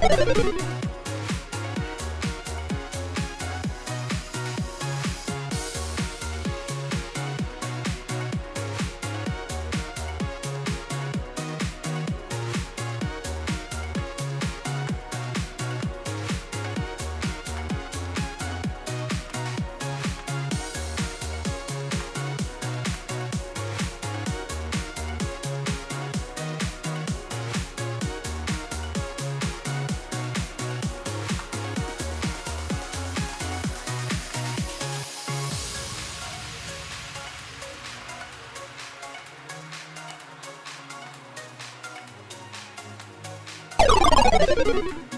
フフフフ。Blah blah.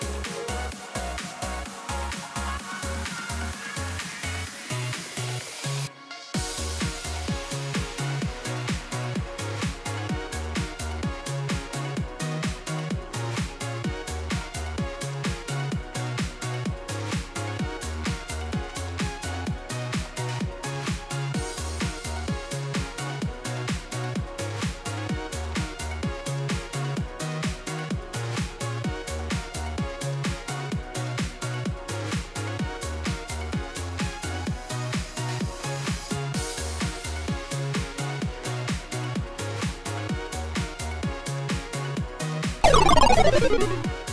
Ha ha ha ha!